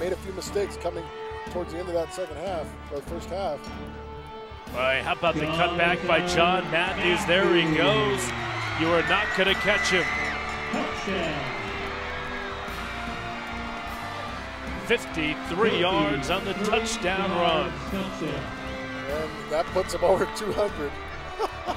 made a few mistakes coming towards the end of that second half, or first half. All right, how about the cutback by John Matthews? There he goes. You are not going to catch him. 53 yards on the touchdown run. And that puts him over 200.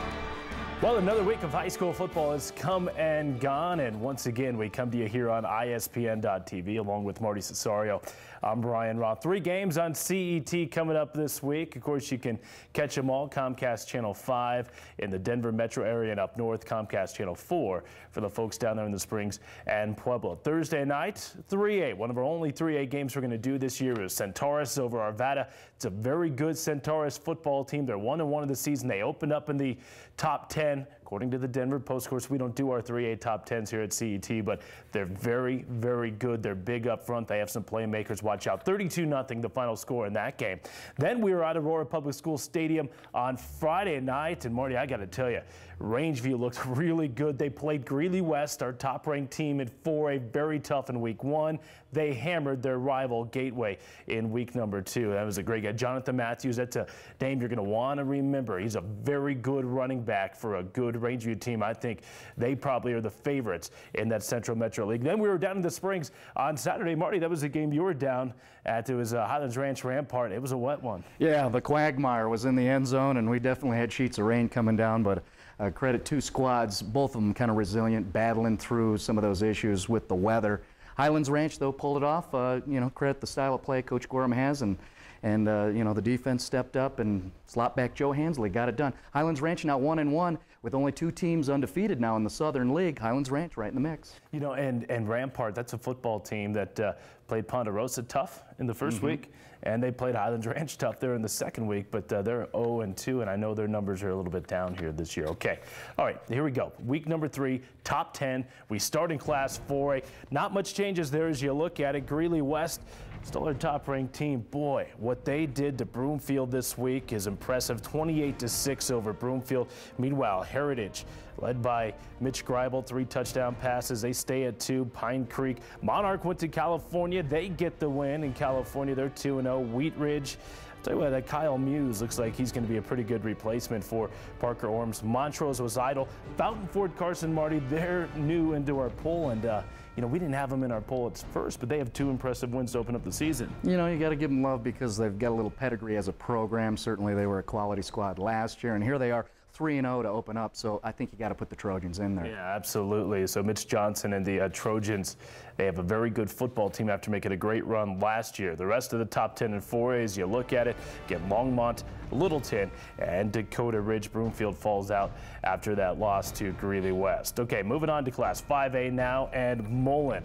Well, another week of high school football has come and gone, and once again, we come to you here on ISPN.TV along with Marty Cesario. I'm Brian Roth. Three games on CET coming up this week. Of course, you can catch them all. Comcast Channel 5 in the Denver metro area and up north, Comcast Channel 4 for the folks down there in the Springs and Pueblo. Thursday night, 3A. One of our only 3A games we're going to do this year is Centaurus over Arvada. It's a very good Centaurus football team. They're 1 and 1 of the season. They opened up in the top 10 according to the Denver Post. Of course, we don't do our 3A top 10s here at CET, but they're very, very good. They're big up front. They have some playmakers. Watch out. 32 0 the final score in that game. Then we were at Aurora Public School Stadium on Friday night, and Marty, I got to tell you, Rangeview looked really good. They played Greeley West, our top ranked team in 4A, very tough in week one. They hammered their rival Gateway in week number two. That was a great guy. Jonathan Matthews, that's a name you're going to want to remember. He's a very good running back for a good Rangeview team. I think they probably are the favorites in that Central Metro League. Then we were down in the Springs on Saturday. Marty, that was a game you were down at. It was uh, Highlands Ranch Rampart. It was a wet one. Yeah, the Quagmire was in the end zone, and we definitely had sheets of rain coming down, but uh, credit two squads, both of them kind of resilient, battling through some of those issues with the weather. Highlands Ranch, though, pulled it off. Uh, you know, credit the style of play Coach Gorham has, and and uh, you know the defense stepped up and slot back Joe Hansley got it done. Highlands Ranch now one and one with only two teams undefeated now in the Southern League. Highlands Ranch right in the mix. You know, and and Rampart, that's a football team that uh, played Ponderosa tough in the 1st mm -hmm. week, and they played Highlands Ranch tough there in the second week. But uh, they're 0 and 2, and I know their numbers are a little bit down here this year. Okay, all right, here we go. Week number three, top 10. We start in Class 4A. Not much changes there as you look at it. Greeley West Still our top-ranked team. Boy, what they did to Broomfield this week is impressive. 28 to 6 over Broomfield. Meanwhile, Heritage, led by Mitch Greibel, three touchdown passes. They stay at two. Pine Creek. Monarch went to California. They get the win in California. They're 2-0. Wheat Ridge—I Tell you what, that Kyle Muse looks like he's going to be a pretty good replacement for Parker Orms. Montrose was idle. Fountain Fort Carson Marty, they're new into our poll, and uh, you know we didn't have them in our poll at first, but they have two impressive wins to open up the season. You know you got to give them love because they've got a little pedigree as a program. Certainly they were a quality squad last year, and here they are 3 and 0 to open up. So I think you got to put the Trojans in there. Yeah, absolutely. So Mitch Johnson and the uh, Trojans, they have a very good football team after making a great run last year. The rest of the top 10 and 4As, you look at it, get Longmont, Littleton, and Dakota Ridge. Broomfield falls out after that loss to Greeley West. Okay, moving on to Class 5A now, and Mullen.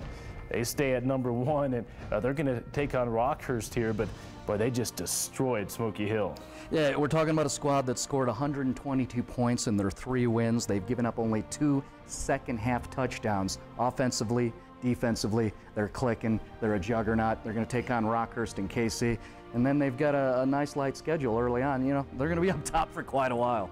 They stay at number one, and uh, they're going to take on Rockhurst here, but boy, they just destroyed Smoky Hill. Yeah, we're talking about a squad that scored 122 points in their three wins. They've given up only two second half touchdowns offensively, defensively. They're clicking. They're a juggernaut. They're going to take on Rockhurst and Casey. And then they've got a, a nice light schedule early on. You know, they're going to be up top for quite a while.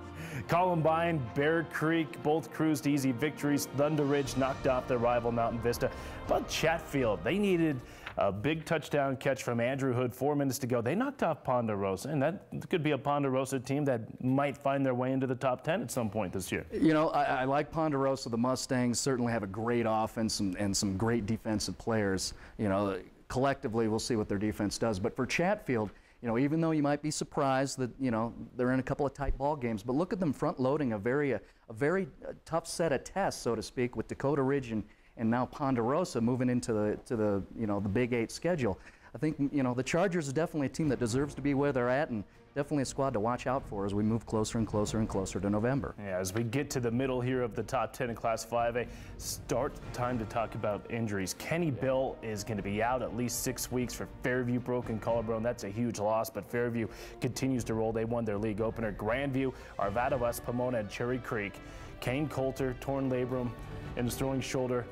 Columbine, Bear Creek both cruised easy victories. Thunder Ridge knocked off their rival Mountain Vista. But Chatfield, they needed a big touchdown catch from Andrew Hood, four minutes to go. They knocked off Ponderosa, and that could be a Ponderosa team that might find their way into the top 10 at some point this year. You know, I, I like Ponderosa. The Mustangs certainly have a great offense and, and some great defensive players. You know, collectively, we'll see what their defense does. But for Chatfield, you know, even though you might be surprised that, you know, they're in a couple of tight ball games, but look at them front loading a very, a, a very uh, tough set of tests, so to speak, with Dakota Ridge and, and now Ponderosa moving into the to the you know the Big Eight schedule. I think you know the Chargers is definitely a team that deserves to be where they're at, and definitely a squad to watch out for as we move closer and closer and closer to November. Yeah, as we get to the middle here of the top 10 in Class 5A, start time to talk about injuries. Kenny Bill is going to be out at least six weeks for Fairview broken collarbone. That's a huge loss, but Fairview continues to roll. They won their league opener. Grandview, Arvada West, Pomona, and Cherry Creek. Kane Coulter, torn labrum and his throwing shoulder.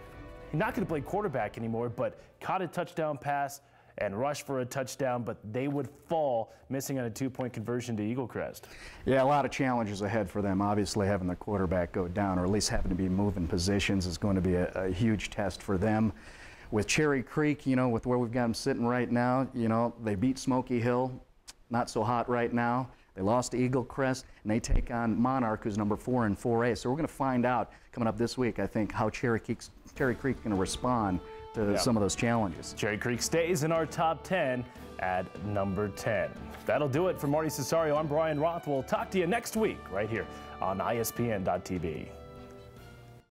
Not going to play quarterback anymore, but caught a touchdown pass and rushed for a touchdown, but they would fall, missing on a two-point conversion to Eaglecrest. Yeah, a lot of challenges ahead for them. Obviously, having the quarterback go down, or at least having to be moving positions, is going to be a, a huge test for them. with Cherry Creek, you know, with where we've got them sitting right now, you know, they beat Smoky Hill, not so hot right now. They lost Eaglecrest, and they take on Monarch, who's number four in 4A. So we're going to find out coming up this week, I think, how Cherry Creek's, Cherry Creek's going to respond to Yeah. some of those challenges. Cherry Creek stays in our top 10 at number 10. That'll do it for Marty Cesario. I'm Brian Roth. We'll talk to you next week right here on ISPN.TV.